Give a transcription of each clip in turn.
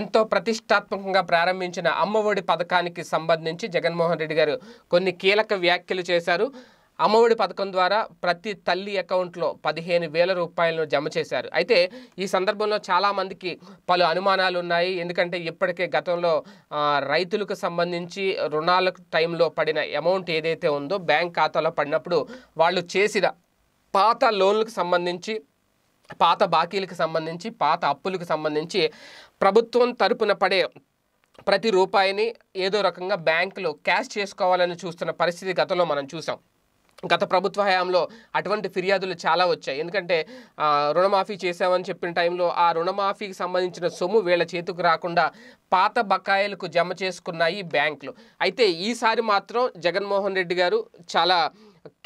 ఎంతో ప్రతిష్టాత్మకంగా ప్రారంభించిన అమ్మఒడి పథకానికి సంబంధించి జగన్మోహన్ రెడ్డి గారు కొన్ని కీలక వ్యాఖ్యలు చేశారు. అమ్మఒడి పథకం ద్వారా ప్రతి తల్లి అకౌంట్లో పదిహేను వేల రూపాయలను జమ చేశారు. అయితే ఈ సందర్భంలో చాలామందికి పలు అనుమానాలు ఉన్నాయి. ఎందుకంటే ఇప్పటికే గతంలో రైతులకు సంబంధించి రుణాల టైంలో పడిన అమౌంట్ ఏదైతే ఉందో బ్యాంక్ ఖాతాలో పడినప్పుడు వాళ్ళు చేసిన పాత లోన్లకు సంబంధించి పాత బాకీలకు సంబంధించి పాత అప్పులకు సంబంధించి ప్రభుత్వం తరపున పడే ప్రతి రూపాయిని ఏదో రకంగా బ్యాంకులో క్యాష్ చేసుకోవాలని చూస్తున్న పరిస్థితి గతంలో మనం చూసాం. గత ప్రభుత్వ హయాంలో అటువంటి ఫిర్యాదులు చాలా వచ్చాయి. ఎందుకంటే రుణమాఫీ చేసామని చెప్పిన టైంలో ఆ రుణమాఫీకి సంబంధించిన సొమ్ము వీళ్ళ చేతికి రాకుండా పాత బకాయిలకు జమ చేసుకున్నాయి బ్యాంకులు. అయితే ఈసారి మాత్రం జగన్మోహన్ రెడ్డి గారు చాలా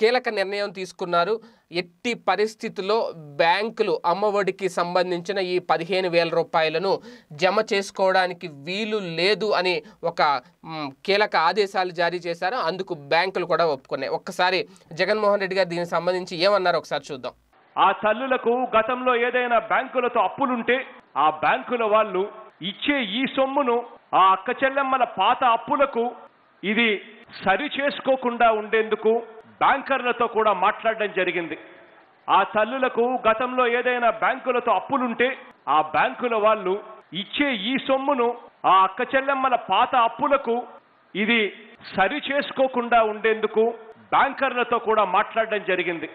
కీలక నిర్ణయం తీసుకున్నారు. ఎట్టి పరిస్థితుల్లో బ్యాంకులు అమ్మఒడికి సంబంధించిన ఈ పదిహేను వేల రూపాయలను జమ చేసుకోవడానికి వీలు లేదు అని ఒక కీలక ఆదేశాలు జారీ చేశారు. అందుకు బ్యాంకులు కూడా ఒప్పుకున్నాయి. ఒక్కసారి జగన్మోహన్ రెడ్డి గారు దీనికి సంబంధించి ఏమన్నారు ఒకసారి చూద్దాం. ఆ తల్లులకు గతంలో ఏదైనా బ్యాంకులతో అప్పులుంటే ఆ బ్యాంకుల వాళ్ళు ఇచ్చే ఈ సొమ్మును ఆ అక్క చెల్లెమ్మల పాత అప్పులకు ఇది సరి చేసుకోకుండా ఉండేందుకు బ్యాంకర్లతో కూడా మాట్లాడడం జరిగింది. ఆ తల్లులకు గతంలో ఏదైనా బ్యాంకులతో అప్పులుంటే ఆ బ్యాంకుల వాళ్ళు ఇచ్చే ఈ సొమ్మును ఆ అక్క చెల్లెమ్మల పాత అప్పులకు ఇది సరి చేసుకోకుండా ఉండేందుకు బ్యాంకర్లతో కూడా మాట్లాడడం జరిగింది.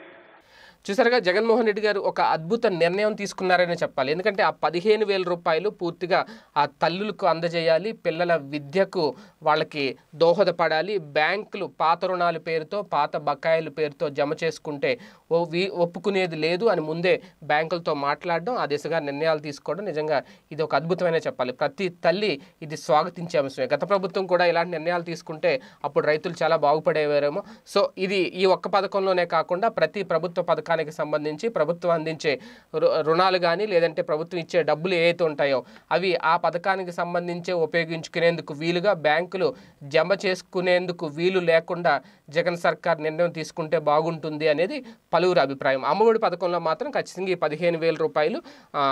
చూసారుగా జగన్మోహన్ రెడ్డి గారు ఒక అద్భుత నిర్ణయం తీసుకున్నారని చెప్పాలి. ఎందుకంటే ఆ పదిహేను వేల రూపాయలు పూర్తిగా ఆ తల్లులకు అందజేయాలి పిల్లల విద్యకు వాళ్ళకి దోహదపడాలి బ్యాంకులు పాత రుణాల పేరుతో పాత బకాయిల పేరుతో జమ చేసుకుంటే ఓ ఒప్పుకునేది లేదు అని ముందే బ్యాంకులతో మాట్లాడడం ఆ దిశగా నిర్ణయాలు తీసుకోవడం నిజంగా ఇది ఒక అద్భుతమైన చెప్పాలి. ప్రతి తల్లి ఇది స్వాగతించే అంశమే. గత ప్రభుత్వం కూడా ఇలాంటి నిర్ణయాలు తీసుకుంటే అప్పుడు రైతులు చాలా బాగుపడేవారేమో. సో ఇది ఈ ఒక్క పథకంలోనే కాకుండా ప్రతి ప్రభుత్వ పథకం పథకానికి సంబంధించి ప్రభుత్వం అందించే రు- రుణాలు కానీ లేదంటే ప్రభుత్వం ఇచ్చే డబ్బులు ఏవైతే ఉంటాయో అవి ఆ పథకానికి సంబంధించే ఉపయోగించుకునేందుకు వీలుగా బ్యాంకులు జమ చేసుకునేందుకు వీలు లేకుండా జగన్ సర్కార్ నిర్ణయం తీసుకుంటే బాగుంటుంది అనేది పలువురు అభిప్రాయం. అమ్మఒడి పథకంలో మాత్రం ఖచ్చితంగా ఈ పదిహేను వేల రూపాయలు ఆ,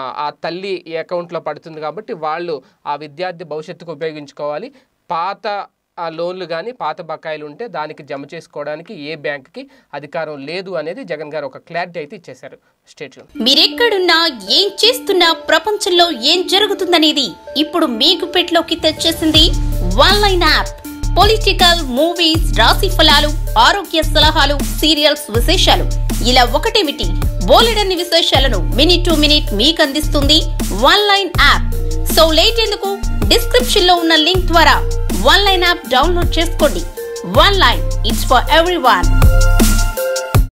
తల్లి అకౌంట్లో పడుతుంది కాబట్టి వాళ్ళు ఆ విద్యార్థి భవిష్యత్తుకు ఉపయోగించుకోవాలి. పాత ఆ లోన్లు కానీ పాత బకాయిలు ఉంటే దానికి జమ చేసుకోవడానికి ఏ బ్యాంక్కి అధికారం లేదు అనేది జగన్ గారు ఒక క్లారిటీ అయితే ఇచ్చేశారు. స్టేట్ మీరెక్కడున్నా ఏం చేస్తున్నా ప్రపంచంలో ఏం జరుగుతుందనేది ఇప్పుడు మీకు పెట్లోకి తెచ్చేసింది one line app. Political movies రాశి ఫలాలు ఆరోగ్య సలహాలు సీరియల్స్ విశేషాలు. ఇలా ఒకటేమిటి? బోలెడన్ని విశేషాలను మినిట్ టు మినిట్ మీకు అందిస్తుంది one line app. So late ఎందుకు? డిస్క్రిప్షన్లో ఉన్న లింక్ ద్వారా వన్ లైన్ యాప్ డౌన్లోడ్ చేసుకోండి. One line it's for every